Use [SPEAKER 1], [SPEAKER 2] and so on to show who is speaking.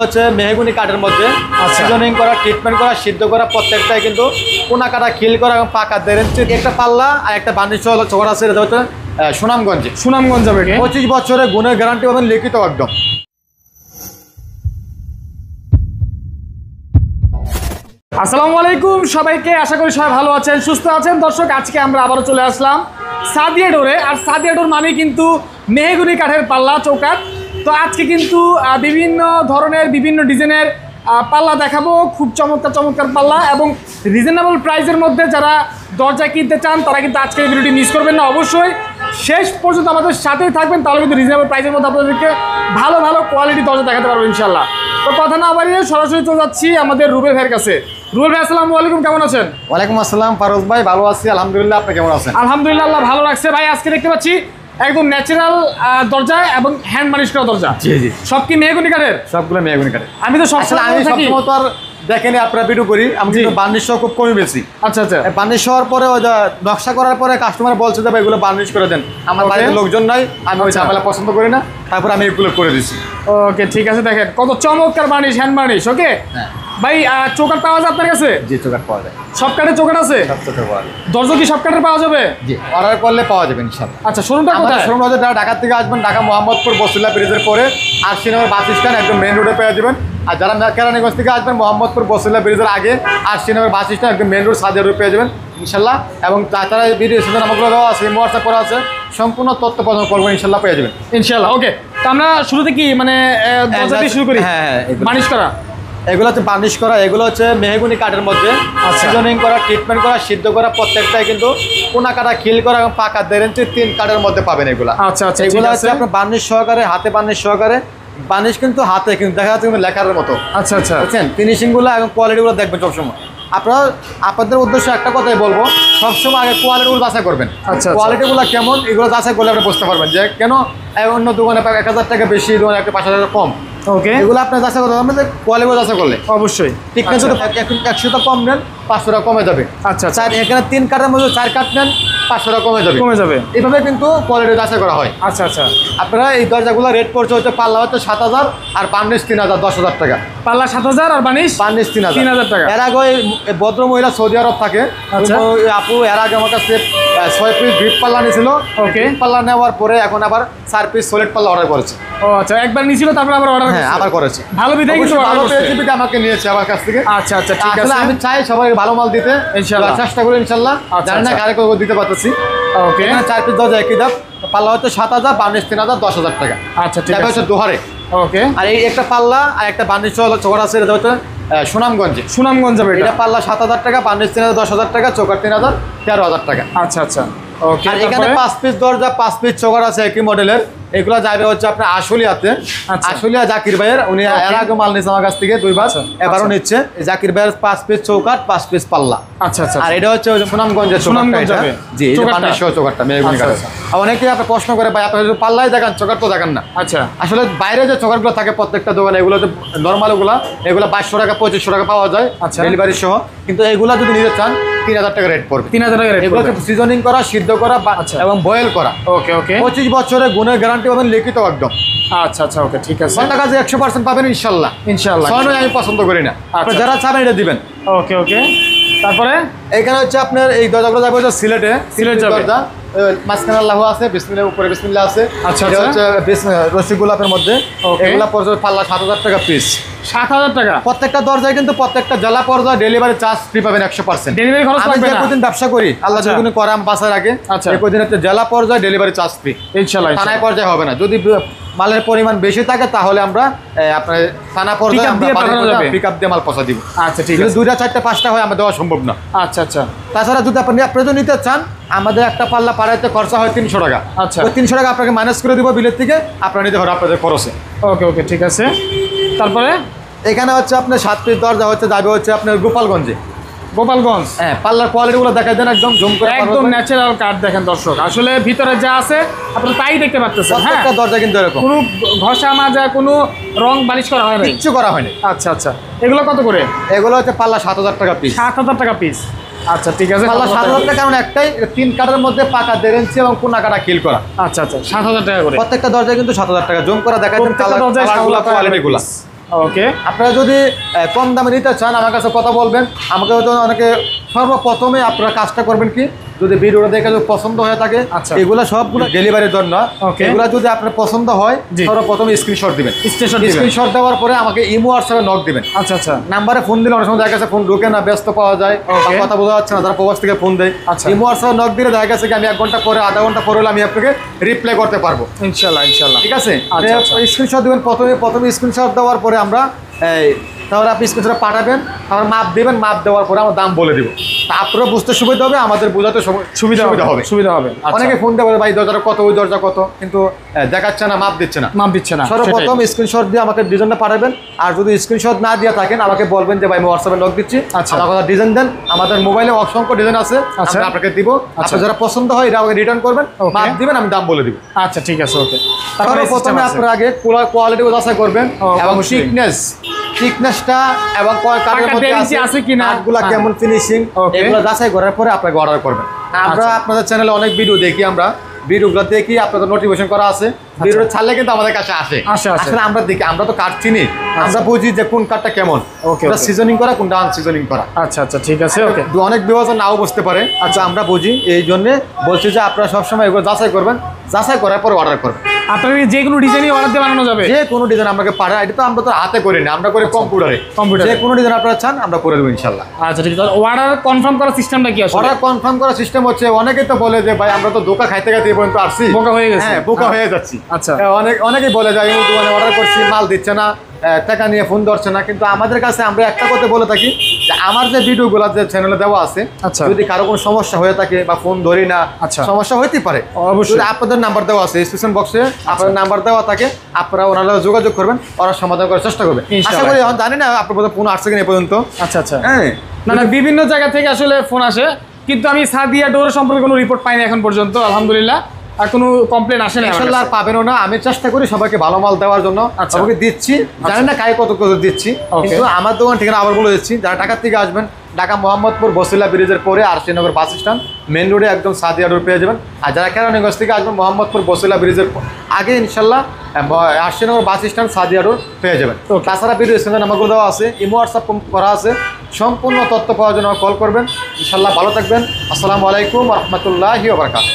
[SPEAKER 1] হচ্ছে মেহগুনি কাঠের মধ্যে
[SPEAKER 2] আচ্ছা।
[SPEAKER 1] সিজনিং করা ট্রিটমেন্ট করা সিদ্ধ করা প্রত্যেকটাই কিন্তু কোনা কাটা খিল করা এবং পাকা দেড় ইঞ্চি। একটা পাল্লা আর একটা বাণিজ্য চোর আছে এটা হচ্ছে সুনামগঞ্জে।
[SPEAKER 2] সুনামগঞ্জ
[SPEAKER 1] পঁচিশ বছরের গুণের গ্যারান্টি পাবেন লিখিত একদম
[SPEAKER 2] আসসালামু আলাইকুম সবাইকে আশা করি সবাই ভালো আছেন সুস্থ আছেন। দর্শক আজকে আমরা আবারও চলে আসলাম সাদিয়া ডোরে। আর সাদিয়া ডোর মানে কিন্তু মেহগুনি কাঠের পাল্লা চৌকাট তো আজকে কিন্তু বিভিন্ন ধরনের বিভিন্ন ডিজাইনের পাল্লা দেখাবো। খুব চমৎকার চমৎকার পাল্লা এবং রিজনেবল প্রাইসের মধ্যে যারা দরজা কিনতে চান তারা কিন্তু আজকের ভিডিওটি মিস করবেন না। অবশ্যই শেষ পর্যন্ত আমাদের সাথেই থাকবেন তাহলে কিন্তু রিজনেবল প্রাইসের মধ্যে আপনাদেরকে ভালো ভালো কোয়ালিটি দরজা দেখাতে পারব ইনশাল্লাহ তো কথা না বাড়িয়ে সরাসরি চলে যাচ্ছি আমাদের রুবেল ভাইয়ের কাছে। রুবেল ভাই আসসালামু আলাইকুম কেমন আছেন?
[SPEAKER 1] ওয়ালাইকুম আসসালাম ফারোজ ভাই ভালো আছি আলহামদুলিল্লাহ আপনি কেমন আছেন?
[SPEAKER 2] আলহামদুলিল্লাহ ভালো লাগছে ভাই আজকে দেখতে পাচ্ছি একদম ন্যাচারাল দরজা এবং হ্যান্ড মালিশ করা দরজা।
[SPEAKER 1] জি জি।
[SPEAKER 2] সব কি মেহগুনি কাঠের
[SPEAKER 1] সবগুলো মেহগুনি কাঠের
[SPEAKER 2] আমি তো সব
[SPEAKER 1] আমি সবসময় তো আর দেখেনি আপনারা ভিডিও করি আমি কিন্তু বার্নিশ সহ খুব কমই বেশি
[SPEAKER 2] আচ্ছা আচ্ছা।
[SPEAKER 1] বার্নিশ হওয়ার পরে ওই যে নকশা করার পরে কাস্টমার বলছে যে ভাই এগুলো বার্নিশ করে দেন। আমার. বাড়িতে লোকজন নাই আমি ওই
[SPEAKER 2] আচ্ছা।
[SPEAKER 1] ঝামেলা পছন্দ করি না তারপর আমি এগুলো করে দিছি।
[SPEAKER 2] ওকে ঠিক আছে দেখেন। কত চমৎকার বার্নিশ হ্যান্ড বার্নিশ ওকে। ভাই চোকার পাওয়া যায় আপনার কাছে?
[SPEAKER 1] জি চোখাট পাওয়া যায়।
[SPEAKER 2] সব কাঠের চোকার আছে?
[SPEAKER 1] সব চোখে পাওয়া যায়।
[SPEAKER 2] দরজা কি সব কাঠের পাওয়া যাবে?
[SPEAKER 1] জি অর্ডার করলে পাওয়া যাবে ইনশাল্লাহ
[SPEAKER 2] আচ্ছা শোরুমটা কোথায়?
[SPEAKER 1] শোরুম হচ্ছে ঢাকা থেকে আসবেন ঢাকা মোহাম্মদপুর বসুল্লা ব্রিজের পরে আর সিনেমার বাস স্ট্যান্ড একদম মেন রোডে পেয়ে যাবেন। আর যারা কেরানীগঞ্জ থেকে আসবেন মোহাম্মদপুর বসুল্লা ব্রিজের আগে আর সিনেমার বাস স্ট্যান্ড একদম মেন রোড সাদের রোড পেয়ে যাবেন ইনশাল্লাহ। এবং তাছাড়া ভিডিও সেখানে আমাগুলো দেওয়া আছে হোয়াটসঅ্যাপ করা আছে সম্পূর্ণ তথ্য প্রদান করব ইনশাল্লাহ পেয়ে যাবেন।
[SPEAKER 2] ইনশাল্লাহ ওকে তো আমরা শুরুতে কি মানে শুরু করি?
[SPEAKER 1] হ্যাঁ, হ্যাঁ,
[SPEAKER 2] করা?
[SPEAKER 1] এগুলো হচ্ছে বার্নিশ করা এগুলো হচ্ছে মেহগুনি কাঠের মধ্যে।
[SPEAKER 2] আচ্ছা।
[SPEAKER 1] সিজনিং করা ট্রিটমেন্ট করা সিদ্ধ করা প্রত্যেকটাই কিন্তু কোনা কাটা খিল করা এবং পাকা দেড় ইঞ্চি তিন কাঠের মধ্যে পাবেন এগুলো।
[SPEAKER 2] আচ্ছা, আচ্ছা,
[SPEAKER 1] এগুলো হচ্ছে
[SPEAKER 2] আছে।
[SPEAKER 1] আপনার বার্নিশ সহকারে হাতে বার্নিশ সহকারে বার্নিশ কিন্তু হাতে কিন্তু দেখা যাচ্ছে কিন্তু লেখার মতো।
[SPEAKER 2] আচ্ছা আচ্ছা।
[SPEAKER 1] বুঝছেন? ফিনিশিংগুলো এবং কোয়ালিটিগুলো দেখবেন সবসময়। আপনারা আপনাদের উদ্দেশ্যে একটা কথাই বলব সবসময় আগে কোয়ালিটিগুলো যাচাই করবেন।
[SPEAKER 2] আচ্ছা।
[SPEAKER 1] কোয়ালিটিগুলো কেমন এগুলো যাচাই করলে আপনি বুঝতে পারবেন যে কেন অন্য দোকানে এক হাজার টাকা বেশি দোকানে একটা পাঁচ হাজার টাকা কম।
[SPEAKER 2] ওকে
[SPEAKER 1] এগুলো আপনার যাচাই করতে পারবেন কোয়ালিটি যাচাই করলে।
[SPEAKER 2] অবশ্যই।
[SPEAKER 1] ঠিক আছে
[SPEAKER 2] আচ্ছা।
[SPEAKER 1] যদি এক- একশো টাকা কম নেন। পাঁচশো টাকা কমে যাবে।
[SPEAKER 2] আচ্ছা আচ্ছা।
[SPEAKER 1] চার এখানে তিন কাঠের মধ্যে চার কাঠ নেন পাঁচশো টাকা কমে যাবে।
[SPEAKER 2] কমে যাবে।
[SPEAKER 1] এইভাবে কিন্তু কোয়ালিটি আশা করা হয়।
[SPEAKER 2] আচ্ছা আচ্ছা।
[SPEAKER 1] আপনারা এই দরজাগুলো রেট পড়ছে হচ্ছে পাল্লা হচ্ছে সাত হাজার আর বার্নিশ তিন হাজার দশ হাজার টাকা।
[SPEAKER 2] পাল্লা সাত হাজার আর বানিশ
[SPEAKER 1] বার্নিশ তিন হাজার।
[SPEAKER 2] 3,000 টাকা।
[SPEAKER 1] এর আগে ভদ্র মহিলা সৌদি আরব থাকে।
[SPEAKER 2] আচ্ছা।
[SPEAKER 1] আপু এর আগে আমার কাছে ছয় পিস গ্রিপ পাল্লা নিয়েছিল ওকে পাল্লা নেওয়ার পরে এখন আবার চার পিস সলিড পাল্লা অর্ডার করেছে।
[SPEAKER 2] ও আচ্ছা একবার নিয়েছিল তারপর আবার অর্ডার
[SPEAKER 1] হ্যাঁ আবার করেছে।
[SPEAKER 2] ভালো বিধায় কিন্তু
[SPEAKER 1] ভালো বিধায় আমাকে নিয়েছে আমার কাছ থেকে।
[SPEAKER 2] আচ্ছা আচ্ছা ঠিক আছে।
[SPEAKER 1] আমি চাই সবাই ভালো মাল দিতে।
[SPEAKER 2] ইনশাল্লাহ।
[SPEAKER 1] চেষ্টা করি ইনশাল্লাহ।
[SPEAKER 2] আচ্ছা,
[SPEAKER 1] জানি না
[SPEAKER 2] আচ্ছা।
[SPEAKER 1] কারে দিতে পারতেছি।
[SPEAKER 2] ওকে
[SPEAKER 1] চার পিস দরজা একই দাম। পাল্লা হচ্ছে সাত হাজার বার্নিশ তিন হাজার দশ হাজার টাকা।
[SPEAKER 2] আচ্ছা ঠিক আছে।
[SPEAKER 1] দোহারে।
[SPEAKER 2] ওকে
[SPEAKER 1] আর এই একটা পাল্লা আর একটা বার্নিশ চোখর আছে এটা হচ্ছে সুনামগঞ্জে।
[SPEAKER 2] সুনামগঞ্জ যাবে
[SPEAKER 1] এটা? পাল্লা সাত হাজার টাকা বার্নিশ তিন হাজার দশ হাজার টাকা চোকার তিন হাজার তেরো হাজার টাকা।
[SPEAKER 2] আচ্ছা আচ্ছা। ওকে
[SPEAKER 1] আর এখানে পাঁচ পিস দরজা পাঁচ পিস চোকার আছে একই মডেলের এগুলো যাবে হচ্ছে আপনার আশুলিয়াতে।
[SPEAKER 2] আচ্ছা।
[SPEAKER 1] আশুলিয়া জাকির ভাইয়ের উনি এর আগে মাল নিচ্ছে আমার কাছ থেকে দুইবার।
[SPEAKER 2] আচ্ছা,
[SPEAKER 1] এবারও
[SPEAKER 2] আচ্ছা।
[SPEAKER 1] নিচ্ছে জাকির ভাইয়ের পাঁচ পিস চৌকাট পাঁচ পিস পাল্লা।
[SPEAKER 2] আচ্ছা আচ্ছা
[SPEAKER 1] আর এটা হচ্ছে সুনামগঞ্জের
[SPEAKER 2] সুনামগঞ্জ।
[SPEAKER 1] জি অনেকেই আপনার প্রশ্ন করে ভাই আপনার পাল্লাই দেখান চোকার তো দেখান না।
[SPEAKER 2] আচ্ছা।
[SPEAKER 1] আসলে বাইরে যে চোকারগুলো থাকে প্রত্যেকটা দোকানে এগুলো যে নর্মাল ওগুলা এগুলো বাইশশো টাকা পঁচিশশো টাকা পাওয়া যায়
[SPEAKER 2] আচ্ছা।
[SPEAKER 1] ডেলিভারি সহ। কিন্তু এগুলা যদি নিতে চান তিন হাজার টাকা রেট পড়বে।
[SPEAKER 2] তিন হাজার টাকা রেট
[SPEAKER 1] এগুলো সিজনিং করা সিদ্ধ করা। এবং বয়েল করা।
[SPEAKER 2] ওকে ওকে।
[SPEAKER 1] পঁচিশ বছরের গুণের গ্যারান্টি পাবেন লিখিত একদম।
[SPEAKER 2] আচ্ছা আচ্ছা ওকে ঠিক আছে।
[SPEAKER 1] ছয় কাজে একশো পার্সেন্ট পাবেন ইনশাল্লাহ। ইনশাল্লাহ। নয় আমি পছন্দ করি না।
[SPEAKER 2] আচ্ছা।
[SPEAKER 1] যারা চাবেন এটা দিবেন।
[SPEAKER 2] ওকে ওকে। তারপরে?
[SPEAKER 1] এখানে হচ্ছে আপনার এই দরজাগুলো যাবে হচ্ছে সিলেটে।
[SPEAKER 2] সিলেট।
[SPEAKER 1] দরজা। মাঝখানে আল্লাহ আছে বিসমিল্লা উপরে বিসমিল্লা আছে।
[SPEAKER 2] আচ্ছা,
[SPEAKER 1] এটা
[SPEAKER 2] আচ্ছা।
[SPEAKER 1] হচ্ছে বিস- গোলাপের মধ্যে. এগুলা পর্যন্ত পাল্লা সাত হাজার টাকা পিস
[SPEAKER 2] সাত হাজার টাকা।
[SPEAKER 1] প্রত্যেকটা দরজায় কিন্তু প্রত্যেকটা জেলা পর্যায়ে ডেলিভারি চার্জ ফ্রি পাবেন একশো পার্সেন্ট
[SPEAKER 2] ডেলিভারি খরচ
[SPEAKER 1] আমি যে কদিন ব্যবসা করি আল্লাহ
[SPEAKER 2] আচ্ছা।
[SPEAKER 1] বাসার আগে
[SPEAKER 2] আচ্ছা।
[SPEAKER 1] কদিন হচ্ছে জেলা পর্যায়ে ডেলিভারি চার্জ ফ্রি
[SPEAKER 2] ইনশাআল্লাহ
[SPEAKER 1] থানায় পর্যায়ে হবে না। যদি মালের পরিমাণ বেশি থাকে তাহলে আমরা আপনার থানা পর্যায়ে
[SPEAKER 2] Pick up দিয়ে পাঠানো যাবে।
[SPEAKER 1] পিক আপ দিয়ে মাল পৌঁছা দিব।
[SPEAKER 2] আচ্ছা ঠিক আছে।
[SPEAKER 1] দুইটা চারটা পাঁচটা হয় আমার দেওয়া সম্ভব না।
[SPEAKER 2] আচ্ছা আচ্ছা।
[SPEAKER 1] তাছাড়া যদি আপনি যদি নিতে চান আমাদের একটা পাল্লা পাড়াইতে খরচা হয় তিনশো টাকা।
[SPEAKER 2] আচ্ছা।
[SPEAKER 1] ওই তিনশো টাকা আপনাকে মাইনাস করে দিব বিলের থেকে আপনারা নিতে পারেন আপনাদের খরচে।
[SPEAKER 2] ওকে ওকে ঠিক আছে। তারপরে?
[SPEAKER 1] এখানে হচ্ছে আপনার সাত পিস দরজা হচ্ছে যাবে হচ্ছে আপনার গোপালগঞ্জে।
[SPEAKER 2] গোপালগঞ্জ?
[SPEAKER 1] হ্যাঁ পাল্লার কোয়ালিটিগুলো দেখা দেন একদম জম করে
[SPEAKER 2] একদম ন্যাচারাল কাঠ দেখেন দর্শক। আসলে ভিতরে যা আছে আপনারা তাই দেখতে পাচ্ছেন হ্যাঁ?
[SPEAKER 1] প্রত্যেকটা দরজা কিন্তু এরকম।
[SPEAKER 2] কোনো ঘষা মাজা কোনো রং বালিশ করা হয় নাই?
[SPEAKER 1] কিচ্ছু করা হয়নি।
[SPEAKER 2] আচ্ছা আচ্ছা। এগুলো কত করে?
[SPEAKER 1] এগুলো হচ্ছে পাল্লা সাত হাজার টাকা পিস
[SPEAKER 2] সাত হাজার টাকা পিস আচ্ছা ঠিক আছে
[SPEAKER 1] পাল্লা সাত হাজার টাকা কারণ একটাই তিন কাঠের মধ্যে পাকা দেড় ইঞ্চি এবং কোনা কাটা কিল করা।
[SPEAKER 2] আচ্ছা আচ্ছা সাত হাজার টাকা করে।
[SPEAKER 1] প্রত্যেকটা দরজা কিন্তু সাত হাজার টাকা। জম করা দেখা যাচ্ছে
[SPEAKER 2] প্রত্যেকটা দরজায় ওকে
[SPEAKER 1] আপনারা যদি কম দামে নিতে চান, আমার কাছে কথা বলবেন, আমাকে হয়তো অনেকে সর্বপ্রথমে আপনারা কাজটা করবেন কি? যদি ভিডিওটা দেখে যদি পছন্দ হয়ে থাকে
[SPEAKER 2] আচ্ছা।
[SPEAKER 1] এগুলো সবগুলো ডেলিভারির জন্য. এগুলো যদি আপনার পছন্দ হয়। সর্বপ্রথম স্ক্রিনশট দিবেন
[SPEAKER 2] দিবেন।
[SPEAKER 1] স্ক্রিনশট দেওয়ার পরে আমাকে ইমো হোয়াটসঅ্যাপে নক দিবেন
[SPEAKER 2] আচ্ছা আচ্ছা
[SPEAKER 1] নাম্বারে ফোন দিলে অনেক সময় দেখা গেছে ফোন ঢুকে না ব্যস্ত পাওয়া যায় কথা বোঝা যাচ্ছে না তারা প্রবাস থেকে ফোন দেয়
[SPEAKER 2] আচ্ছা।
[SPEAKER 1] ইমো হোয়াটসঅ্যাপে নক দিলে দেখা গেছে আমি এক ঘণ্টা পরে আধা ঘণ্টা পরে আমি আপনাকে রিপ্লাই করতে পারব
[SPEAKER 2] ইনশাল্লাহ ইনশাল্লাহ
[SPEAKER 1] ঠিক আছে
[SPEAKER 2] আচ্ছা, আচ্ছা।
[SPEAKER 1] স্ক্রিনশট দেবেন প্রথমে প্রথমে স্ক্রিনশট দেওয়ার পরে আমরা তাহলে আপনি স্ক্রিনশট পাঠাবেন আমার মাপ দিবেন মাপ দেওয়ার পরে আমরা দাম বলে দিব। তা আপনারা বুঝতে সুবিধা হবে আমাদের বোঝাতে সব-
[SPEAKER 2] সুবিধা হবে। সুবিধা হবে। আচ্ছা।
[SPEAKER 1] অনেকে ফোন দেবে ভাই দরজাটা কত ওই দরজা কত? কিন্তু দেখাচ্ছে না মাপ দিচ্ছে না।
[SPEAKER 2] মাপ দিচ্ছে না।
[SPEAKER 1] সর্বপ্রথম স্ক্রিনশট দিয়ে আমাকে ডিজাইনটা পাঠাবেন। আর যদি স্ক্রিনশট না দিয়ে থাকেন আমাকে বলবেন যে ভাই আমি হোয়াটসঅ্যাপে লগ দিচ্ছি।
[SPEAKER 2] আচ্ছা।
[SPEAKER 1] আমার কথা ডিজাইন দেন। আমাদের মোবাইলে অসংখ্য ডিজাইন আছে।
[SPEAKER 2] আচ্ছা।
[SPEAKER 1] আপনাকে দিব।
[SPEAKER 2] আচ্ছা।
[SPEAKER 1] যারা পছন্দ হয় এটা আমাকে রিটার্ন করবেন। মাপ দিবেন আমি দাম বলে দিব।
[SPEAKER 2] আচ্ছা ঠিক আছে ওকে তারপরে system
[SPEAKER 1] সর্বপ্রথমে আপনার আগে কোয়ালিটি যাচাই করবেন এবং। থিকনেস থিকনেসটা এবং কয় কাঠের মধ্যে
[SPEAKER 2] guarantee আছে কিনা?
[SPEAKER 1] কাঠগুলা। কেমন ফিনিশিং এগুলো যাচাই করার পরে আপনাকে অর্ডার করবেন। আমরা
[SPEAKER 2] আচ্ছা।
[SPEAKER 1] আপনাদের চ্যানেলে অনেক ভিডিও দেখি আমরা। ভিডিওগুলো দেখি আপনাদের নোটিফিকেশন করা আছে। ভিডিও ছাড়লে কিন্তু আমাদের কাছে আসে।
[SPEAKER 2] আসে, আসে।
[SPEAKER 1] আসলে আমরা দেখি আমরা তো কাঠ চিনি। আমরা বুঝি যে কোন কাঠটা কেমন।
[SPEAKER 2] Okay.
[SPEAKER 1] সিজনিং করা কোনটা আনসিজনিং করা।
[SPEAKER 2] আচ্ছা আচ্ছা ঠিক আছে ওকে
[SPEAKER 1] অনেক বিভাজন নাও বুঝতে পারে। আচ্ছা। আমরা বুঝি এই জন্য বলছি যে আপনারা সবসময় এগুলো যাচাই করবেন। যাচাই করার পর অর্ডার করবেন।
[SPEAKER 2] আপনার যে কোনো ডিজাইনই অর্ডার দিয়ে বানানো যাবে।
[SPEAKER 1] যে কোনো ডিজাইন আমাকে পারে এটা তো আমরা তো হাতে করি না আমরা করি কম্পিউটারে।
[SPEAKER 2] কম্পিউটারে।
[SPEAKER 1] যে কোনো ডিজাইন আপনারা চান আমরা করে দেবো ইনশাল্লাহ।
[SPEAKER 2] আচ্ছা ঠিক আছে। অর্ডার কনফার্ম করার সিস্টেমটা কি আছে
[SPEAKER 1] অর্ডার কনফার্ম করার সিস্টেম হচ্ছে অনেকে তো বলে যে ভাই আমরা তো দোকা খাইতে খাইতে এই পর্যন্ত আসছি।
[SPEAKER 2] বোকা হয়ে গেছে।
[SPEAKER 1] হ্যাঁ বোকা
[SPEAKER 2] হ্যাঁ।
[SPEAKER 1] হয়ে যাচ্ছি।
[SPEAKER 2] আচ্ছা।
[SPEAKER 1] হ্যাঁ, অনেক অনেকেই বলে যায় এই দোকানে অর্ডার করছি মাল দিচ্ছে না। টাকা নিয়ে ফোন ধরছে না কিন্তু আমাদের কাছে আমরা একটা কথা বলে থাকি যে আমার যে ভিডিওগুলো যে চ্যানেলে দেওয়া আছে
[SPEAKER 2] আচ্ছা।
[SPEAKER 1] যদি কারও কোনো সমস্যা হয়ে থাকে বা ফোন ধরি না
[SPEAKER 2] আচ্ছা।
[SPEAKER 1] সমস্যা হইতে পারে।
[SPEAKER 2] অবশ্যই।
[SPEAKER 1] আপনাদের নাম্বার দেওয়া আছে স্টেশন বক্সে আপনাদের নাম্বার দেওয়া থাকে আপনারা ওনারা যোগাযোগ করবেন ওরা সমাধান করার চেষ্টা করবে। আশা করি এখন জানি না আপনার ফোন আসছে কিনা এ পর্যন্ত।
[SPEAKER 2] আচ্ছা আচ্ছা।
[SPEAKER 1] হ্যাঁ।
[SPEAKER 2] না না বিভিন্ন জায়গা থেকে আসলে ফোন আসে কিন্তু আমি সাদিয়া ডোর সম্পর্কে কোনো রিপোর্ট পাইনি এখন পর্যন্ত আলহামদুলিল্লাহ। আর কোনো কমপ্লেন আসে না
[SPEAKER 1] ইনশাল্লাহ আর। পাবেনও না। আমি চেষ্টা করি সবাইকে ভালো মাল দেওয়ার জন্য।
[SPEAKER 2] আচ্ছা।
[SPEAKER 1] সবাইকে দিচ্ছি। জানি না কাই কত কত দিচ্ছি। কিন্তু আমার দোকান ঠিকানা আবার বলে দিচ্ছি। যারা ঢাকার থেকে আসবেন ঢাকা মোহাম্মদপুর বসিলা ব্রিজের পরে আরশিনগর বাস স্ট্যান্ড মেন রোডে একদম সাদিয়া রোড পেয়ে যাবেন। আর যারা কেরানীগঞ্জ থেকে আসবেন মোহাম্মদপুর বসিলা ব্রিজের আগে ইনশাল্লাহ Arshinagar bus stand Sadia road পেয়ে যাবেন।
[SPEAKER 2] Okay.
[SPEAKER 1] তাছাড়া ভিডিও স্ক্রিনে নাম্বারগুলো দেওয়া আছে। ইমো হোয়াটসঅ্যাপ করা আছে। সম্পূর্ণ তথ্য পাওয়ার জন্য কল করবেন। ইনশাল্লাহ ভালো থাকবেন। আসসালামু আলাইকুম রহমতুল্লাহি ওবরাকাত